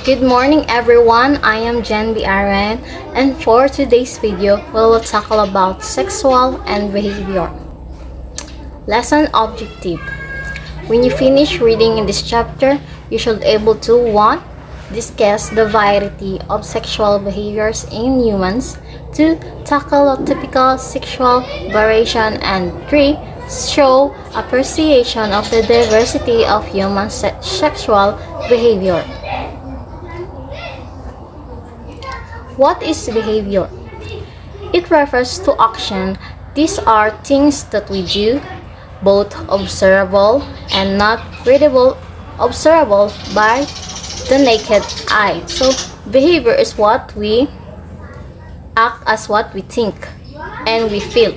Good morning everyone, I am Jen B. And for today's video, we will tackle about sexual and behavior. Lesson Objective When you finish reading in this chapter, you should be able to 1. Discuss the variety of sexual behaviors in humans 2. Tackle a typical sexual variation and 3. Show appreciation of the diversity of human se- sexual behavior. What is behavior? It refers to action. These are things that we do, both observable and not readable, observable by the naked eye. So, behavior is what we act as what we think and we feel.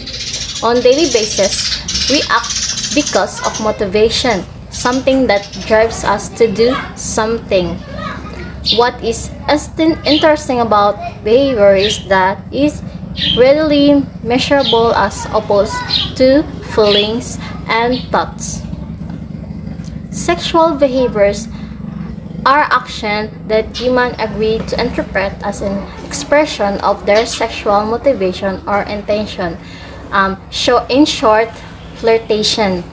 On daily basis, we act because of motivation, something that drives us to do something. What is interesting about behavior is that it's readily measurable as opposed to feelings and thoughts. Sexual behaviors are actions that humans agree to interpret as an expression of their sexual motivation or intention. Um, show, in short, flirtation.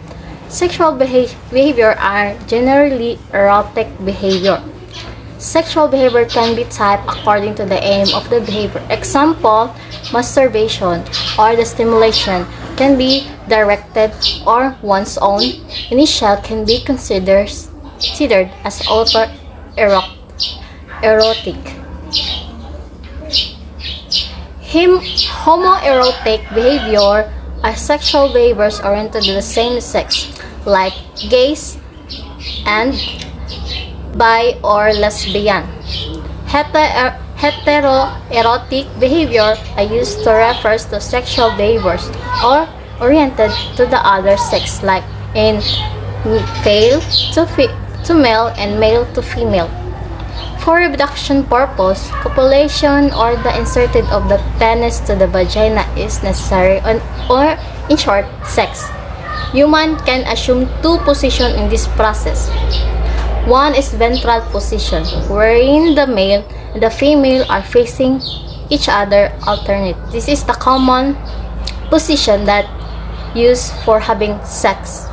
Sexual beha- behavior are generally erotic behavior. Sexual behavior can be typed according to the aim of the behavior. Example, masturbation or the stimulation can be directed or one's own initial can be considered considered as auto erotic. Him homoerotic behavior are sexual behaviors oriented to the same sex, like gays and bi or lesbian. Heter- heteroerotic behavior are used to refer to sexual behaviors or oriented to the other sex, like in male to, to male and male to female. For reproduction purpose, copulation or the inserted of the penis to the vagina is necessary on, or in short, sex. Human can assume two positions in this process. One is ventral position, wherein the male and the female are facing each other alternate. This is the common position that used for having sex.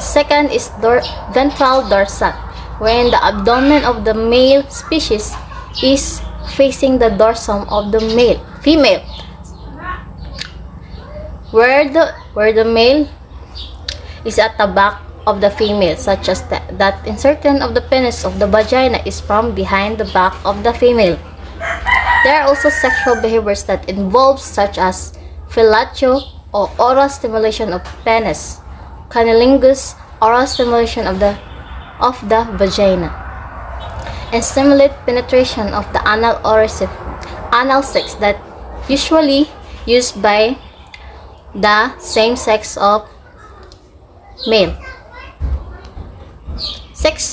Second is dor- ventral dorsal, wherein the abdomen of the male species is facing the dorsum of the male female. Where the where the male is at the back of the female, such as that, that insertion of the penis of the vagina is from behind the back of the female. There are also sexual behaviors that involve such as fellatio or oral stimulation of penis, cunnilingus oral stimulation of the of the vagina, and stimulate penetration of the anal or recip- anal sex that usually used by the same sex of male.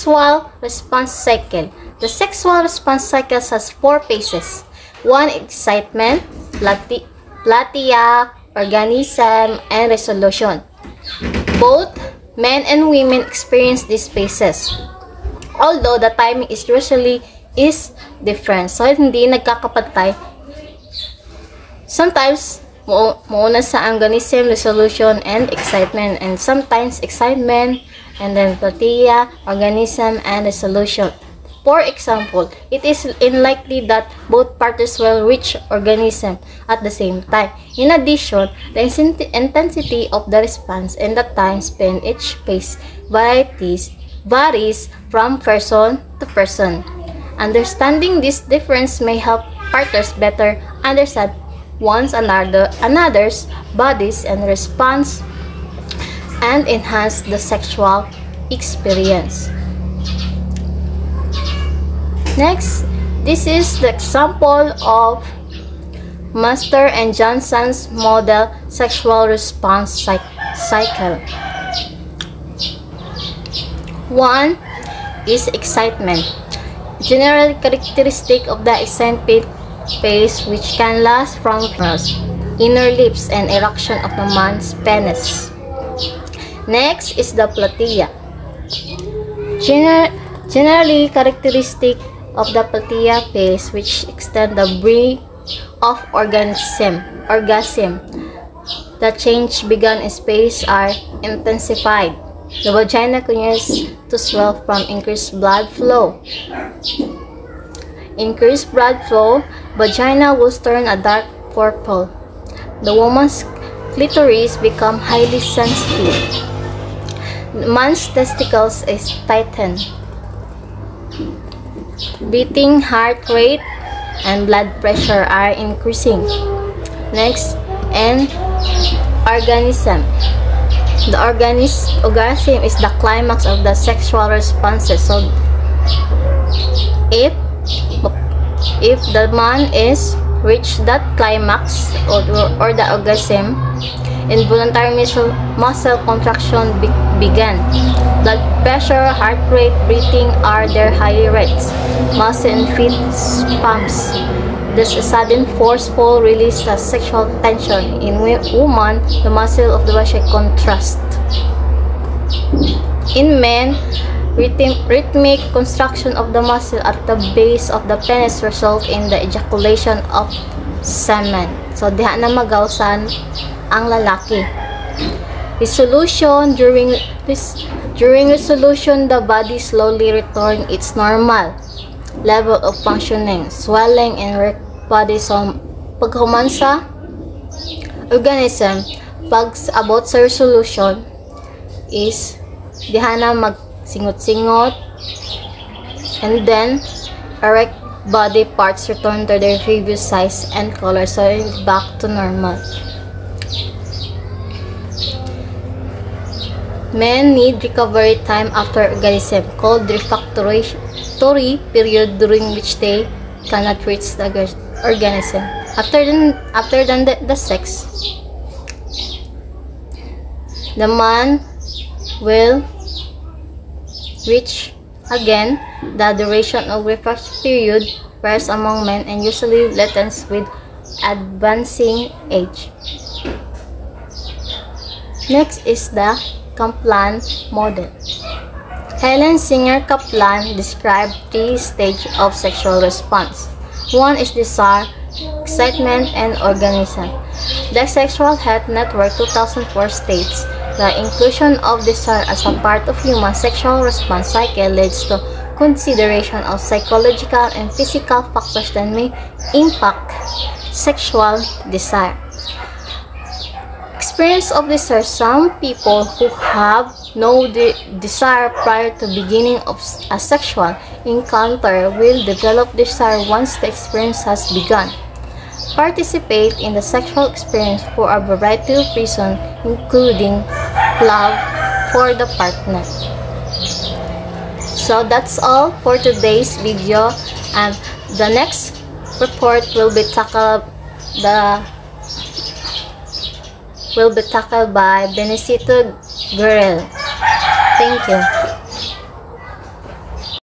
Sexual response cycle. The sexual response cycle has four phases. One, excitement, plati- platia, organism, and resolution. Both men and women experience these phases. Although the timing is usually is different. So, hindi nagkakapatay. Sometimes, mauna sa organism, resolution, and excitement. And sometimes, excitement, and then platia, organism, and resolution. For example, it is unlikely that both parties will reach organism at the same time. In addition, the intensity of the response and the time spent each phase varies, varies from person to person. Understanding this difference may help partners better understand one's another another's bodies and response and enhance the sexual experience. Next, this is the example of Master and Johnson's model sexual response cy- cycle. One is excitement. General characteristic of the excitement phase which can last from inner lips and erection of the man's penis. Next is the platia. Gener- generally characteristic of the paltea phase which extend the brink of organism. orgasm. The change begun in space are intensified. The vagina continues to swell from increased blood flow. Increased blood flow, vagina will turn a dark purple. The woman's clitoris become highly sensitive. Man's testicles is tightened. Beating heart rate and blood pressure are increasing. Next, and organism. The organis orgasm is the climax of the sexual responses. So, if if the man is reach that climax or, or the orgasm, involuntary muscle, contraction be, began. Blood pressure, heart rate, breathing are their high rates. Muscle and feet pumps. This sudden forceful release of sexual tension. In women, the muscle of the vagina contrast. In men, rhythmic construction of the muscle at the base of the penis result in the ejaculation of semen. So, diha na magawsan ang lalaki. Resolution during this during resolution the body slowly return its normal level of functioning, swelling and body so paghuman sa organism pag about sa resolution is diha na magsingot-singot and then erect body parts return to their previous size and color so back to normal. Men need recovery time after orgasm called refractory period during which they cannot reach the organism. After then, after then the, the sex, the man will reach again the duration of refractory period varies among men and usually lengthens with advancing age. Next is the Kaplan model. Helen Singer Kaplan described three stages of sexual response. One is desire, excitement, and organism. The Sexual Health Network 2004 states the inclusion of desire as a part of human sexual response cycle leads to consideration of psychological and physical factors that may impact sexual desire experience of desire, some people who have no de desire prior to beginning of a sexual encounter will develop desire once the experience has begun. Participate in the sexual experience for a variety of reasons, including love for the partner. So that's all for today's video and the next report will be tackled the will be tackled by Benicito Guerrero. Thank you.